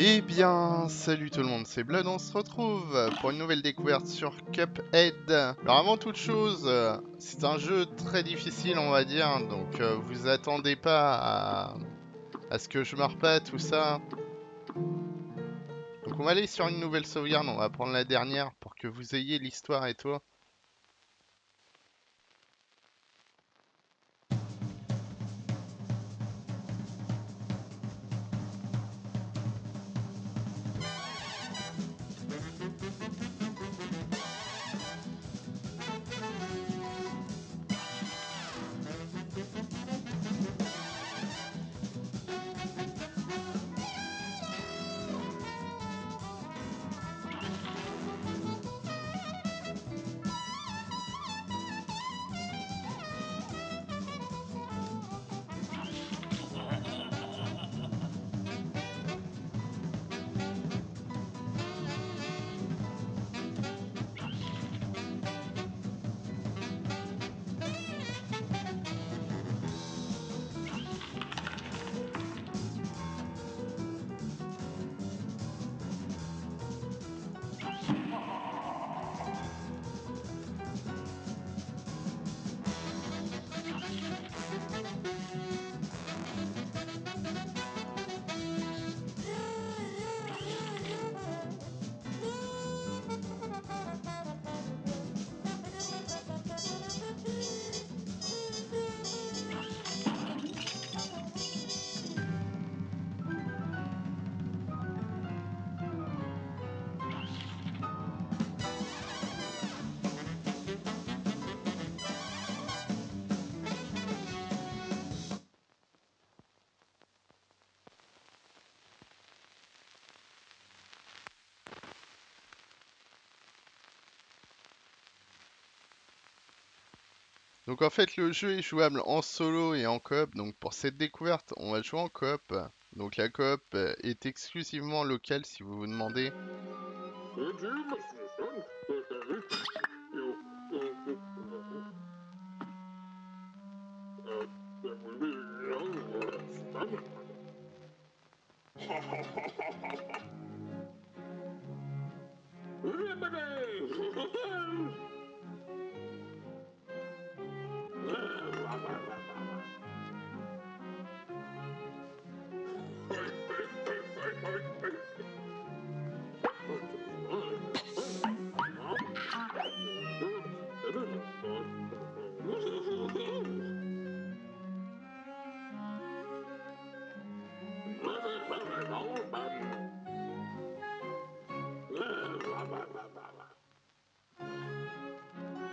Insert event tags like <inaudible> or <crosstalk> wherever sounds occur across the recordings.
Eh bien, salut tout le monde, c'est Blood, on se retrouve pour une nouvelle découverte sur Cuphead. Alors avant toute chose, c'est un jeu très difficile on va dire, donc euh, vous attendez pas à, à ce que je meure pas, tout ça. Donc on va aller sur une nouvelle sauvegarde, on va prendre la dernière pour que vous ayez l'histoire et tout. Donc en fait le jeu est jouable en solo et en coop. Donc pour cette découverte on va jouer en coop. Donc la coop est exclusivement locale si vous vous demandez.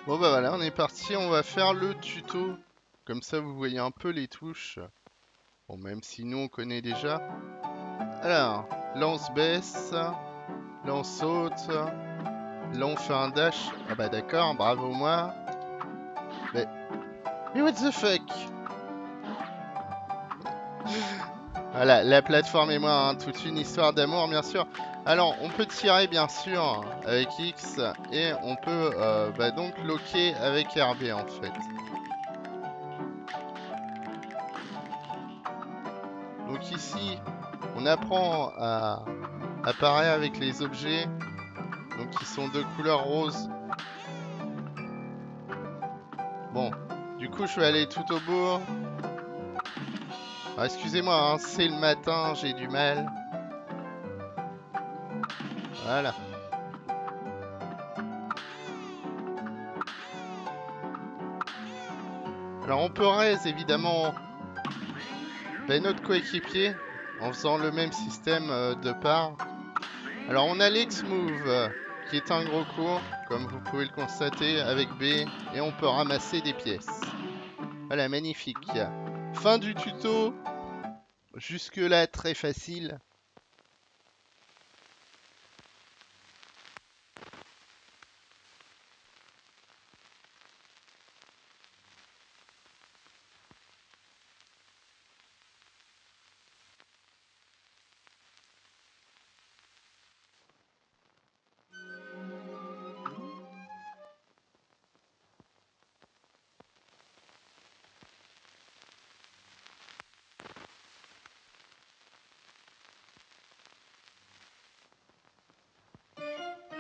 Bon bah voilà, on est parti, on va faire le tuto. Comme ça vous voyez un peu les touches. Bon, même si nous on connaît déjà. Alors, là on se baisse. Là on saute. Là on fait un dash. Ah bah d'accord, bravo moi. Mais... Mais what the fuck? Voilà, la plateforme et moi, hein, toute une histoire d'amour bien sûr. Alors, on peut tirer bien sûr avec X et on peut euh, bah, donc loquer avec RB en fait. Donc ici, on apprend à apparaître avec les objets qui sont de couleur rose. Bon, du coup je vais aller tout au bout. Ah, excusez-moi, hein, c'est le matin, j'ai du mal. Voilà. Alors on peut raise évidemment ben, notre coéquipier en faisant le même système euh, de part. Alors on a l'X-Move euh, qui est un gros coup, comme vous pouvez le constater avec B, et on peut ramasser des pièces. Voilà, magnifique. Fin du tuto. Jusque là, très facile.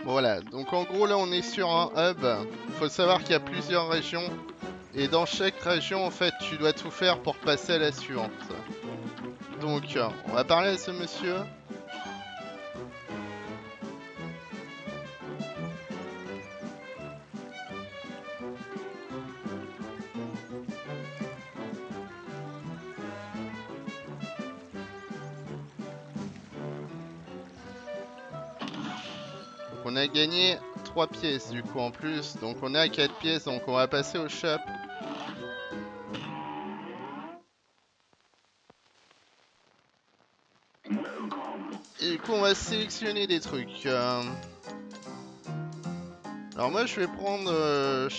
Voilà, donc en gros là on est sur un hub. Faut savoir qu'il y a plusieurs régions. Et dans chaque région en fait tu dois tout faire pour passer à la suivante. Donc on va parler à ce monsieur. On a gagné 3 pièces du coup en plus. Donc on est à 4 pièces, donc on va passer au shop. Et du coup on va sélectionner des trucs. Euh. Alors moi je vais prendre euh.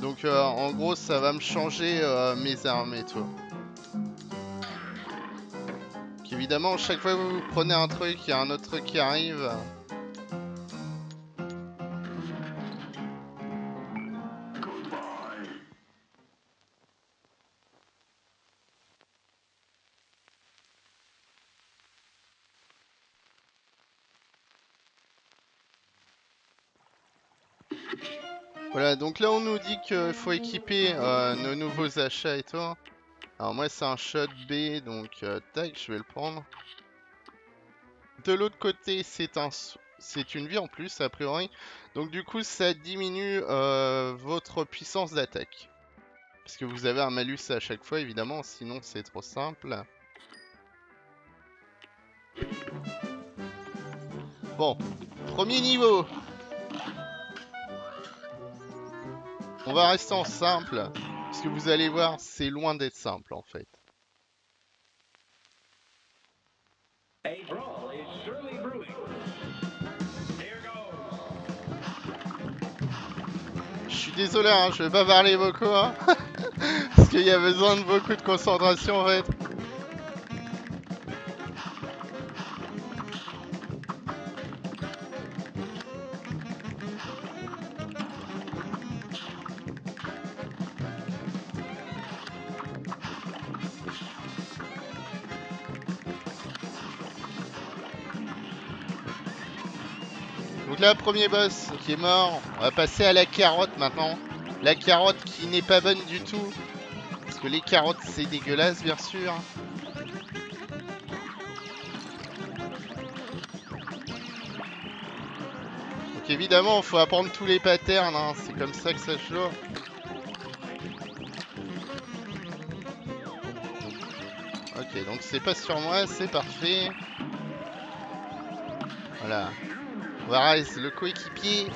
Donc euh, en gros ça va me changer mes armes et tout évidemment, chaque fois que vous prenez un truc, il y a un autre truc qui arrive. Voilà, donc là on nous dit qu'il faut équiper euh, nos nouveaux achats et tout. Alors moi c'est un shot B, donc euh, tac, je vais le prendre. De l'autre côté, c'est un, c'est une vie en plus a priori. Donc du coup, ça diminue euh, votre puissance d'attaque. Parce que vous avez un malus à chaque fois, évidemment, sinon c'est trop simple. Bon, premier niveau. On va rester en simple. Parce que vous allez voir, c'est loin d'être simple en fait. Je suis désolé, hein, je vais pas parler beaucoup, hein, <laughs> parce qu'il y a besoin de beaucoup de concentration en fait. Là, premier boss qui est mort. On va passer à la carotte maintenant. La carotte qui n'est pas bonne du tout. Parce que les carottes, c'est dégueulasse, bien sûr. Donc évidemment, faut apprendre tous les patterns. Hein. C'est comme ça que ça joue. Ok, donc c'est pas sur moi, c'est parfait. Voilà. C'est le coéquipier.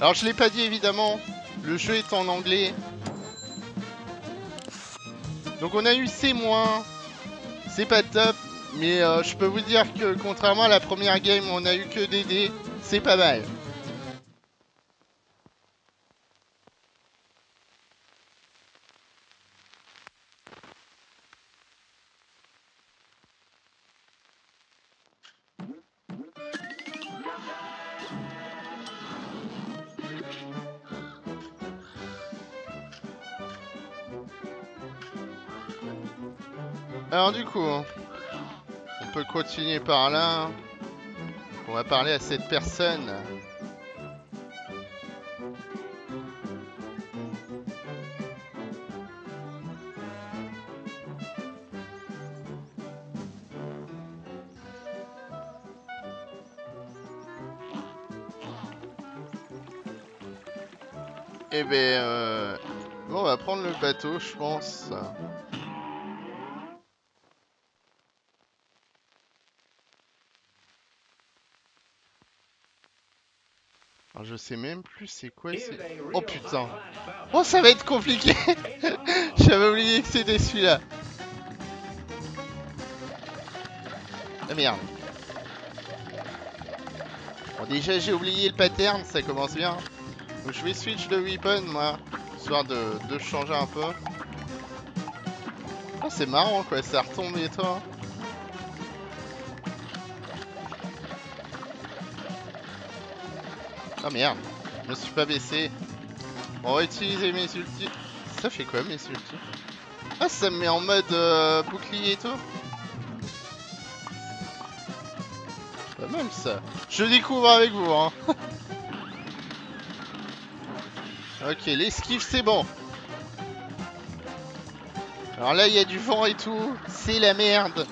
Alors je l'ai pas dit évidemment, le jeu est en anglais. Donc on a eu C-, c'est pas top, mais euh, je peux vous dire que contrairement à la première game où on a eu que des dés, c'est pas mal. Continuer par là. On va parler à cette personne. Eh ben, euh... bon, on va prendre le bateau, je pense. Je sais même plus c'est quoi c'est... Oh putain Oh ça va être compliqué <laughs> J'avais oublié que c'était celui-là. Ah merde. Bon déjà j'ai oublié le pattern, ça commence bien. Donc je vais switch de weapon moi, histoire de, de changer un peu. Oh, c'est marrant quoi, ça retombe et toi? Oh merde, je me suis pas baissé. On va utiliser mes ultis. Ça fait quoi mes ultis Ah ça me met en mode euh, bouclier et tout Pas mal ça. Je découvre avec vous hein. <laughs> ok, l'esquive c'est bon. Alors là il y a du vent et tout. C'est la merde.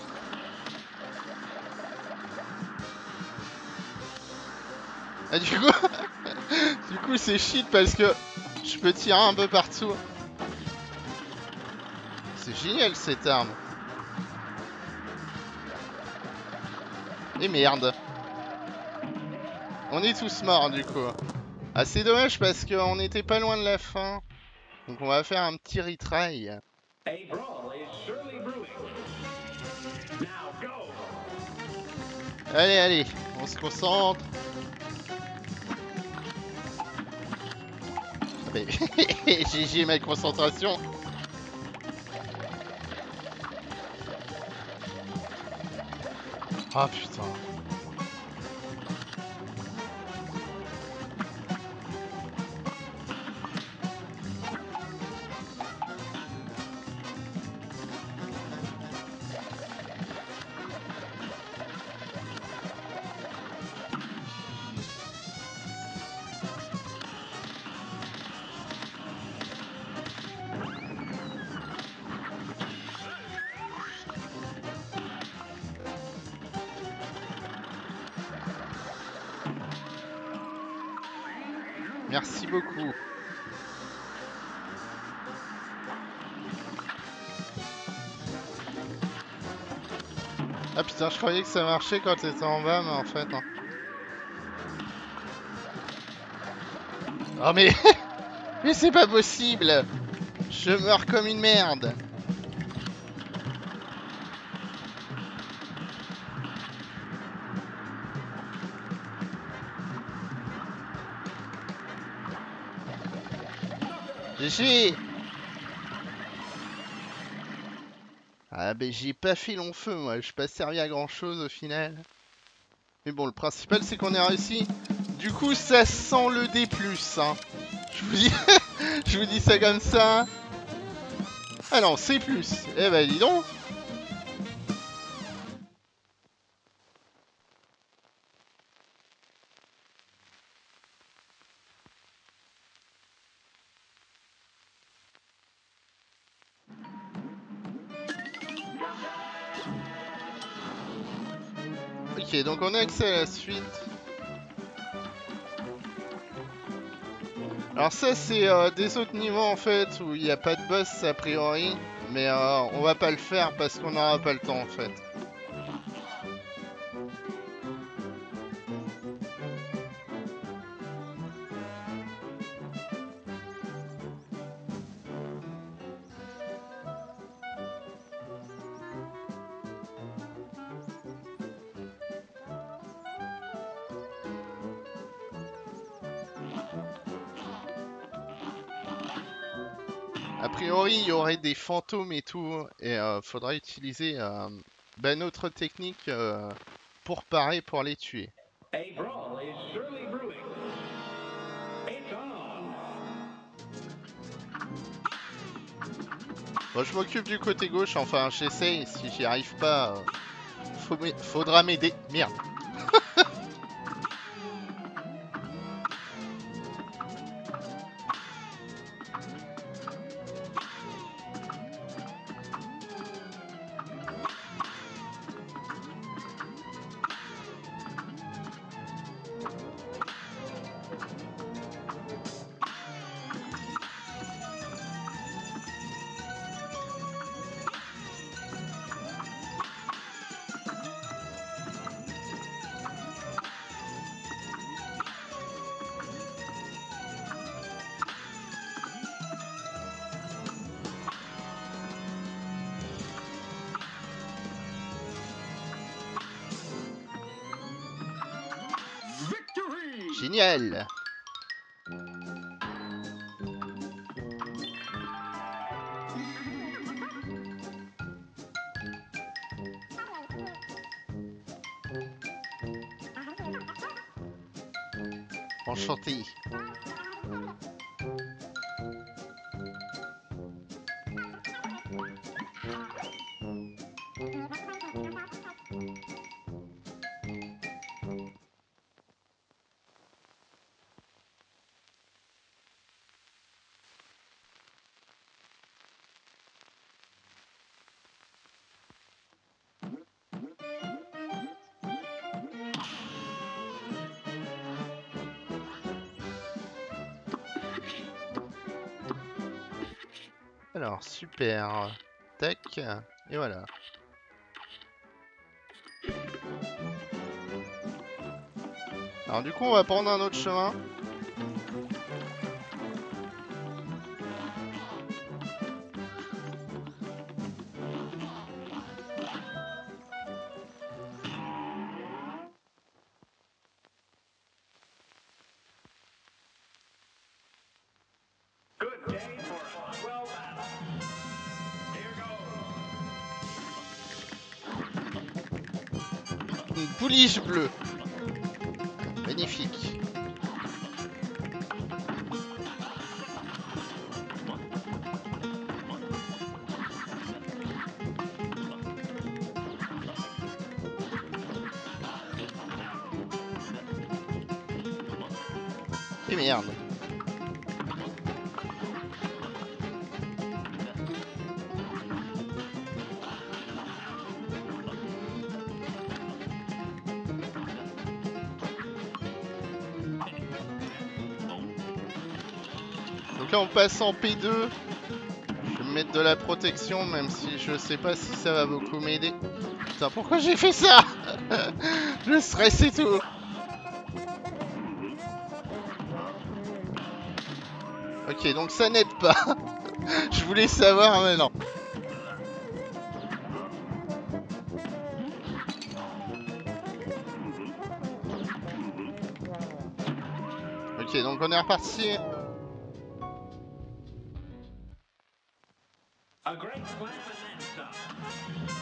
Ah du coup, coup c'est shit parce que je peux tirer un peu partout. C'est génial cette arme. Et merde. On est tous morts du coup. Ah c'est dommage parce qu'on était pas loin de la fin. Donc on va faire un petit retry. Allez, allez, on se concentre. GG <laughs> ma concentration. Ah putain. Je croyais que ça marchait quand t'étais en bas, mais en fait, non. Oh mais... <laughs> mais c'est pas possible. Je meurs comme une merde. GG Ah ben j'ai pas fait long feu moi, je suis pas servi à grand chose au final. Mais bon, le principal c'est qu'on est réussi. Du coup, ça sent le D+, hein. Je vous dis, <laughs> ça comme ça. Ah non, C+. Eh ben dis donc donc on a accès à la suite. Alors ça c'est euh, des autres niveaux en fait où il n'y a pas de boss a priori. Mais euh, on va pas le faire parce qu'on n'aura pas le temps en fait. Des fantômes et tout, et euh, faudra utiliser euh, bah, notre technique euh, pour parer pour les tuer. Bon, je m'occupe du côté gauche, enfin j'essaye, si j'y arrive pas, faut faudra m'aider. Merde. Enchanté. Super. Tac. Et voilà. Alors du coup, on va prendre un autre chemin. Une pouliche bleue. Passe en P2. Je vais me mettre de la protection même si je sais pas si ça va beaucoup m'aider. Putain pourquoi j'ai fait ça? <laughs> Le stress et tout. Ok donc ça n'aide pas. <laughs> je voulais savoir mais non. Ok donc on est reparti. A great slam and then some.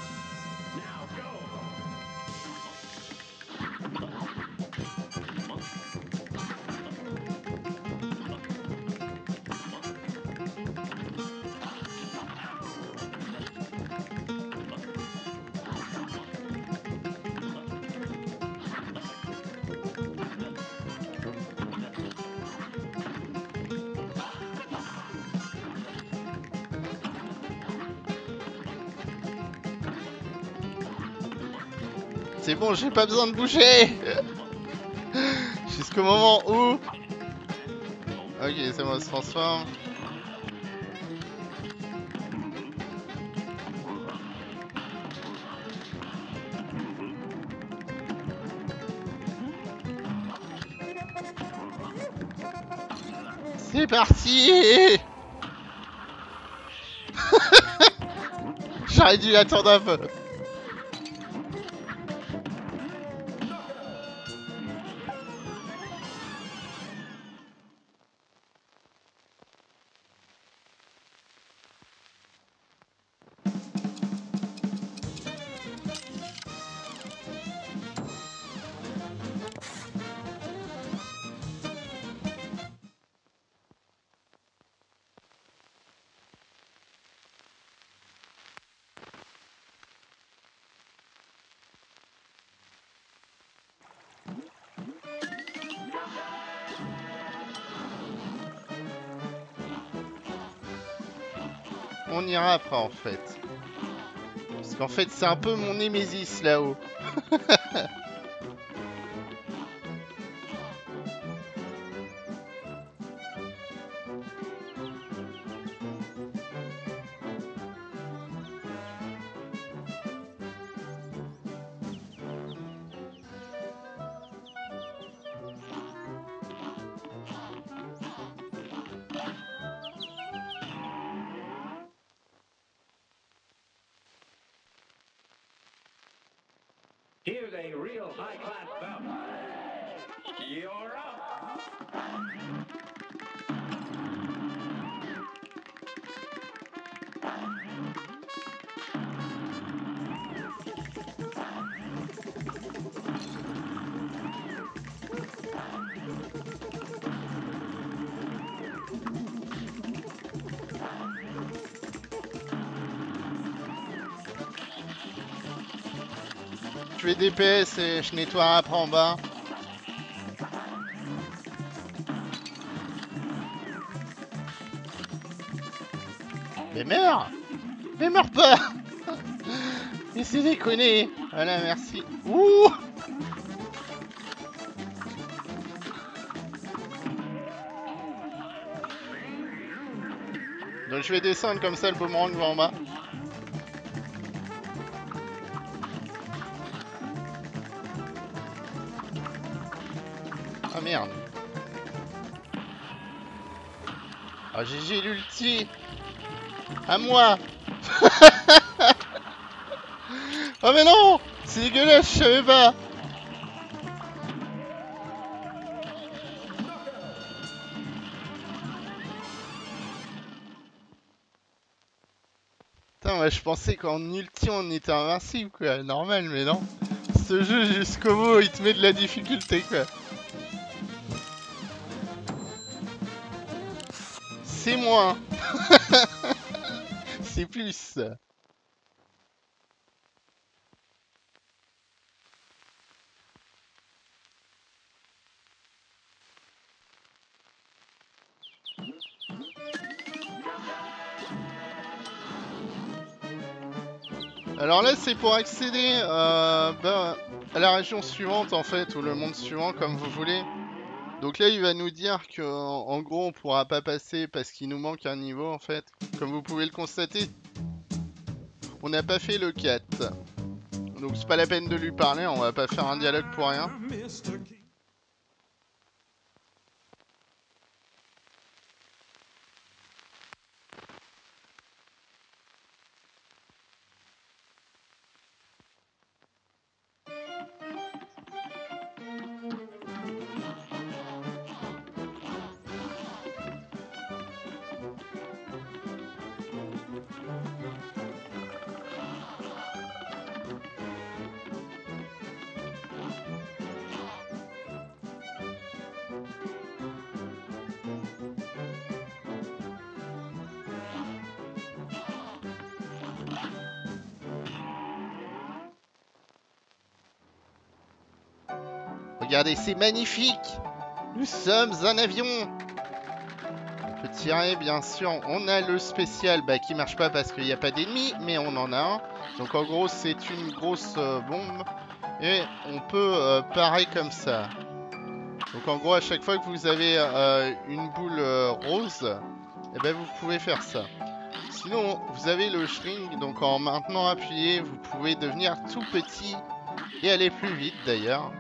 C'est bon, j'ai pas besoin de bouger Jusqu'au moment où... Ok, c'est bon, on se transforme. C'est parti <laughs> J'aurais dû attendre un peu. On ira après en fait. Parce qu'en fait c'est un peu mon némésis là-haut. <laughs> you're up. Je fais DPS et je nettoie après en bas. Meurs Mais meurs pas Mais c'est déconné Voilà, merci. Ouh Donc je vais descendre comme ça le boomerang va en bas. Ah merde. Ah GG l'ulti À moi <laughs> Oh mais non C'est dégueulasse, je savais pas Putain, moi je pensais qu'en ulti on était invincible quoi, normal mais non. Ce jeu jusqu'au bout il te met de la difficulté quoi. C'est moins. Plus. Alors là, c'est pour accéder euh, ben, à la région suivante, en fait, ou le monde suivant, comme vous voulez. Donc là, il va nous dire que, en gros, on pourra pas passer parce qu'il nous manque un niveau, en fait. Comme vous pouvez le constater, on n'a pas fait le 4. Donc c'est pas la peine de lui parler, on va pas faire un dialogue pour rien. Regardez, c'est magnifique Nous sommes un avion On peut tirer, bien sûr. On a le spécial bah, qui marche pas parce qu'il n'y a pas d'ennemis, mais on en a un. Donc en gros, c'est une grosse euh, bombe. Et on peut euh, parer comme ça. Donc en gros, à chaque fois que vous avez euh, une boule rose, eh ben, vous pouvez faire ça. Sinon, vous avez le shrink, donc en maintenant appuyé, vous pouvez devenir tout petit et aller plus vite d'ailleurs.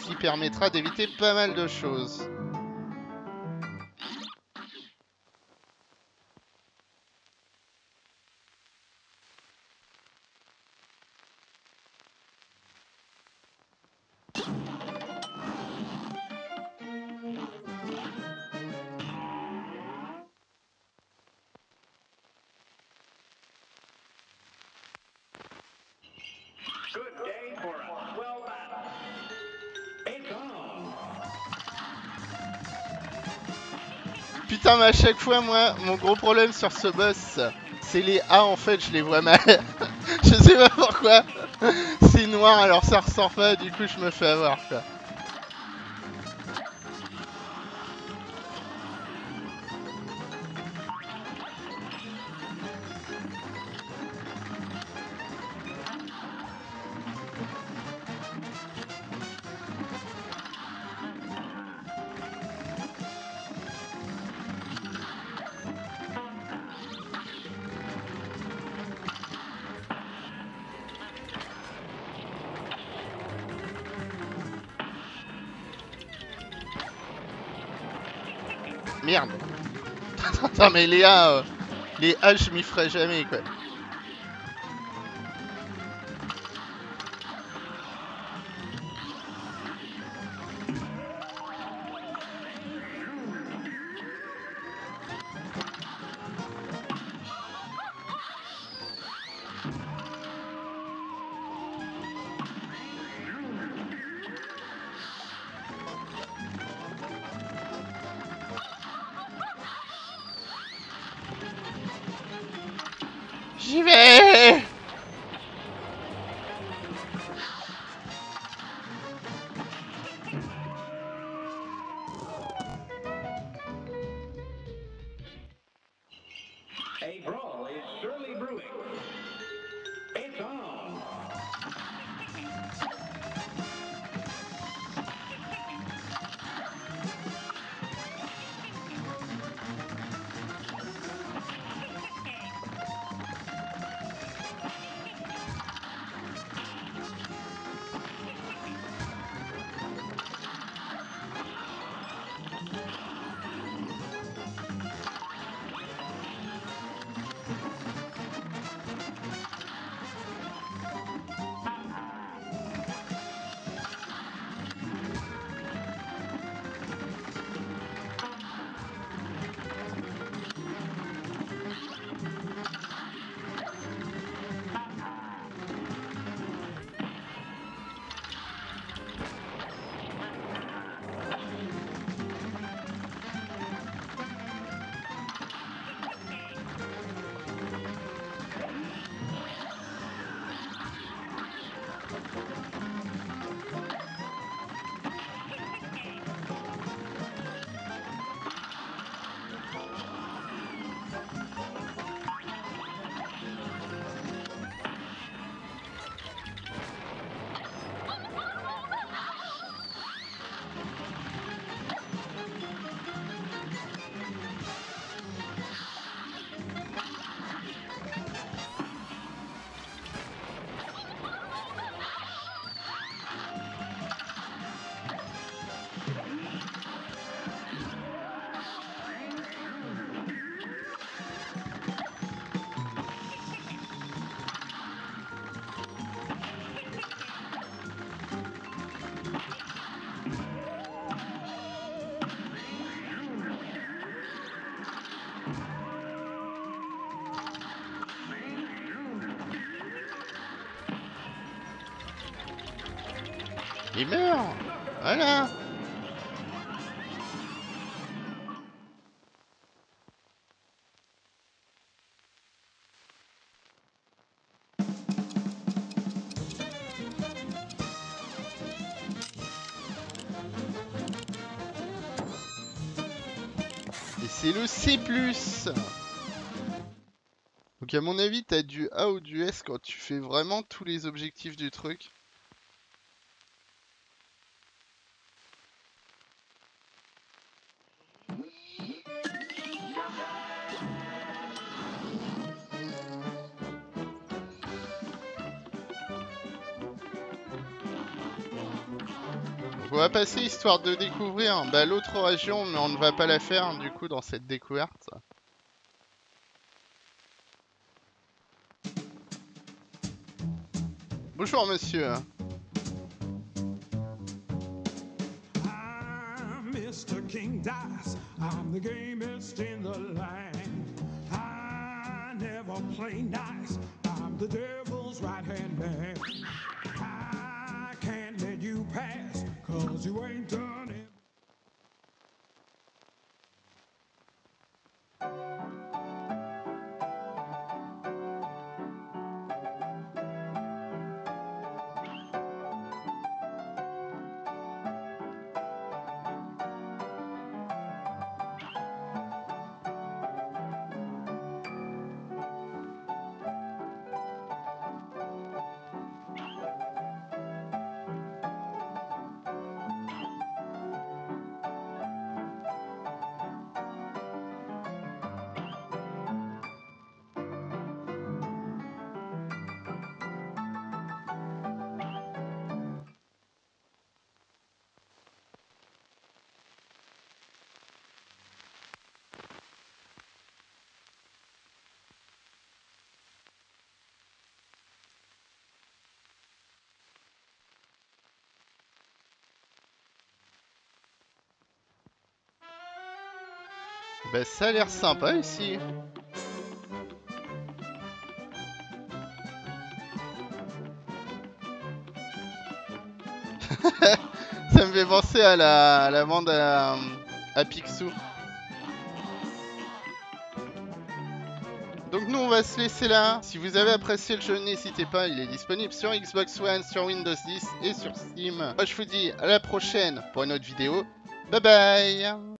Qui permettra d'éviter pas mal de choses. Putain, mais à chaque fois, moi, mon gros problème sur ce boss, c'est les A en fait, je les vois mal. <laughs> je sais pas pourquoi. C'est noir alors ça ressort pas, du coup je me fais avoir quoi. Merde. <laughs> Attends, mais les A, euh, les je m'y ferai jamais quoi. Il meurt Voilà Et c'est le C+. Donc à mon avis, t'as du A ou du S quand tu fais vraiment tous les objectifs du truc. Passer histoire de découvrir bah, l'autre région, mais on ne va pas la faire du coup dans cette découverte. Bonjour monsieur. I'm Mr. King Dice. I'm the gamest in the land. I never play nice. I'm the devil's right hand man. I can't let you pass, cause you ain't done Bah ça a l'air sympa ici. <laughs> Ça me fait penser à la, bande à, à Picsou. Donc nous on va se laisser là. Si vous avez apprécié le jeu, n'hésitez pas, il est disponible sur Xbox One, sur Windows 10 et sur Steam. Moi je vous dis à la prochaine pour une autre vidéo. Bye bye